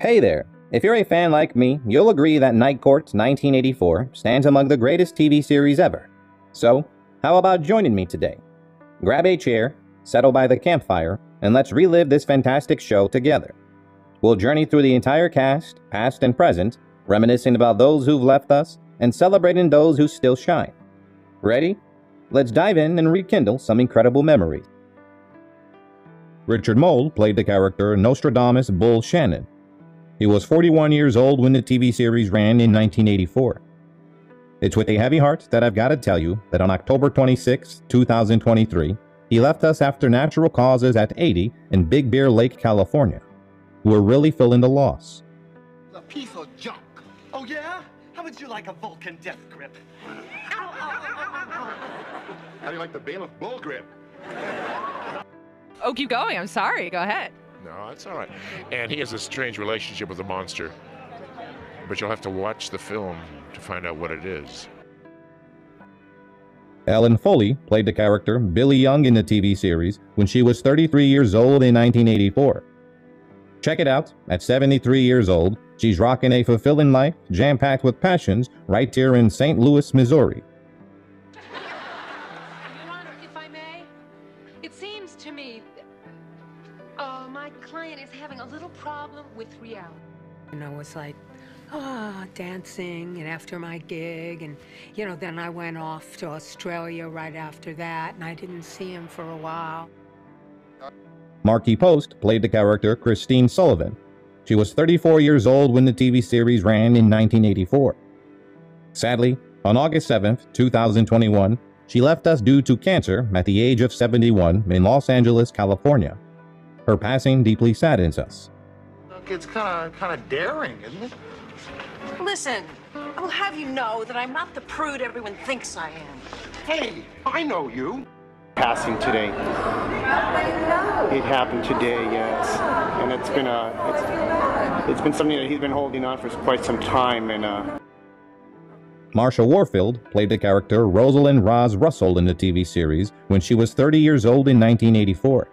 Hey there! If you're a fan like me, you'll agree that Night Court 1984 stands among the greatest TV series ever. So, how about joining me today? Grab a chair, settle by the campfire, and let's relive this fantastic show together. We'll journey through the entire cast, past and present, reminiscing about those who've left us and celebrating those who still shine. Ready? Let's dive in and rekindle some incredible memories. Richard Moll played the character Nostradamus Bull Shannon. He was 41 years old when the TV series ran in 1984. It's with a heavy heart that I've got to tell you that on October 26, 2023, he left us after natural causes at 80 in Big Bear Lake, California. We're really feeling the loss. A piece of junk. Oh, yeah? How would you like a Vulcan death grip? How do you like the bailiff bull grip? Oh, keep going. I'm sorry. Go ahead. No, that's all right. And he has a strange relationship with the monster. But you'll have to watch the film to find out what it is. Ellen Foley played the character Billie Young in the TV series when she was 33 years old in 1984. Check it out, at 73 years old, she's rocking a fulfilling life, jam packed with passions, right here in St. Louis, Missouri. My client is having a little problem with reality. And I was like, ah, dancing, and after my gig, and you know, then I went off to Australia right after that, and I didn't see him for a while. Markie Post played the character Christine Sullivan. She was 34 years old when the TV series ran in 1984. Sadly, on August 7, 2021, she left us due to cancer at the age of 71 in Los Angeles, California. Her passing deeply saddens us. Look, it's kind of kind of daring, isn't it? Listen, I will have you know that I'm not the prude everyone thinks I am. Hey, I know you. passing today. It happened today, yes, and it's been a it's, it's been something that he's been holding on for quite some time, and uh, Marsha Warfield played the character Rosalind Roz Russell in the TV series when she was 30 years old in 1984.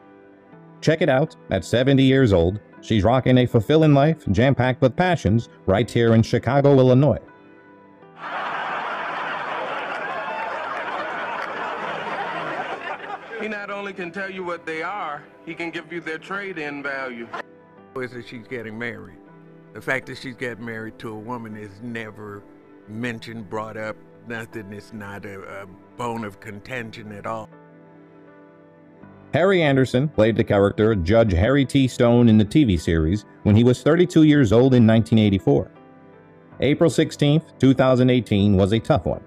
Check it out, at 70 years old, she's rocking a fulfilling life jam packed with passions right here in Chicago, Illinois. He not only can tell you what they are, he can give you their trade-in value. is that she's getting married. The fact that she's getting married to a woman is never mentioned, brought up, nothing. It's not a, a bone of contention at all. Harry Anderson played the character Judge Harry T. Stone in the TV series when he was 32 years old in 1984. April 16, 2018 was a tough one.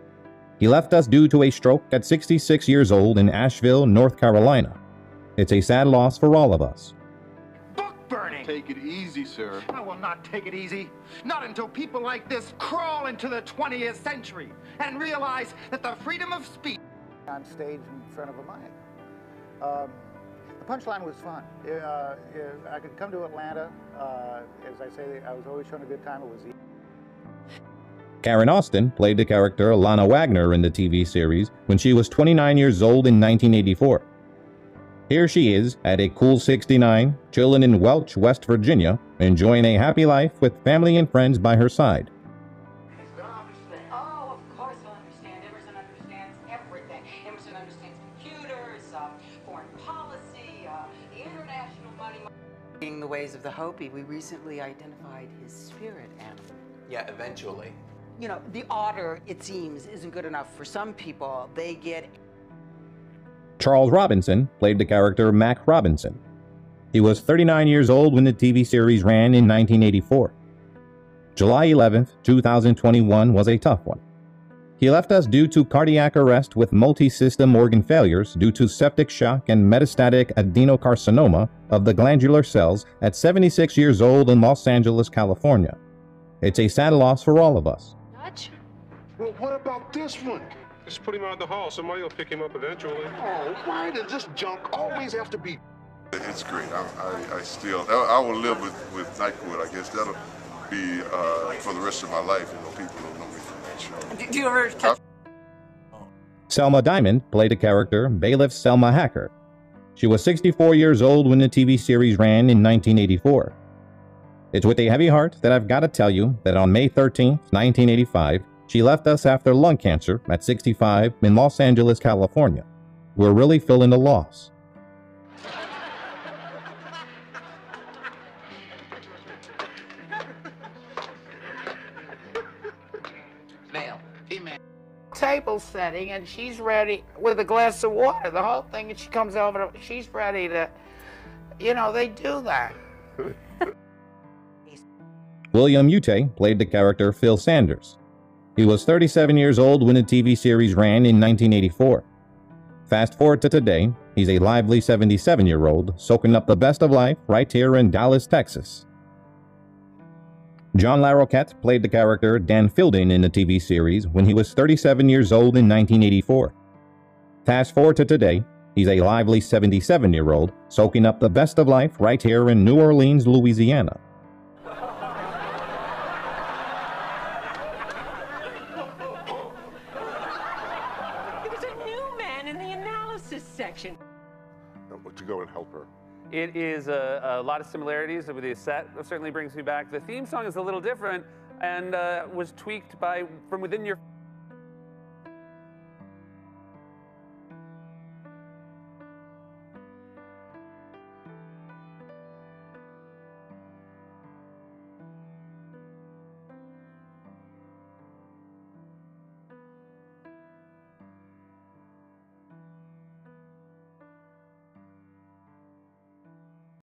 He left us due to a stroke at 66 years old in Asheville, North Carolina. It's a sad loss for all of us. Book burning. Take it easy, sir. I will not take it easy. Not until people like this crawl into the 20th century and realize that the freedom of speech. on stage in front of a mic. Um, the punchline was fun. Uh, I could come to Atlanta. Uh, as I say, I was always showing a good time. It was easy. Karen Austin played the character Lana Wagner in the TV series when she was 29 years old in 1984. Here she is at a cool 69, chilling in Welch, West Virginia, enjoying a happy life with family and friends by her side. Of the Hopi, we recently identified his spirit animal. Yeah, eventually. You know, the otter, it seems, isn't good enough for some people. They get Charles Robinson played the character Mac Robinson. He was 39 years old when the TV series ran in 1984. July 11, 2021 was a tough one. He left us due to cardiac arrest with multi-system organ failures due to septic shock and metastatic adenocarcinoma of the glandular cells at 76 years old in Los Angeles, California. It's a sad loss for all of us. Judge? Well, what about this one? Just put him out of the hall. Somebody will pick him up eventually. Oh, why does this junk always have to be? It's great. I, I, I still, I, I will live with, with Night I guess that'll be uh, for the rest of my life. You know, people don't know Do, do you ever catch Selma Diamond played a character Bailiff Selma Hacker. She was 64 years old when the TV series ran in 1984. It's with a heavy heart that I've got to tell you that on May 13, 1985, she left us after lung cancer at 65 in Los Angeles, California. We're really feeling the loss. Table setting, and she's ready with a glass of water. The whole thing, and she comes over. She's ready to, you know, they do that. William Utay played the character Phil Sanders. He was 37 years old when the TV series ran in 1984. Fast forward to today, he's a lively 77 year old soaking up the best of life right here in Dallas, Texas. John Larroquette played the character Dan Fielding in the TV series when he was 37 years old in 1984. Fast forward to today, he's a lively 77 year old soaking up the best of life right here in New Orleans, Louisiana. There was a new man in the analysis section. to go and help her. It is a, a lot of similarities with the set. It certainly brings me back. The theme song is a little different and uh, was tweaked by from within your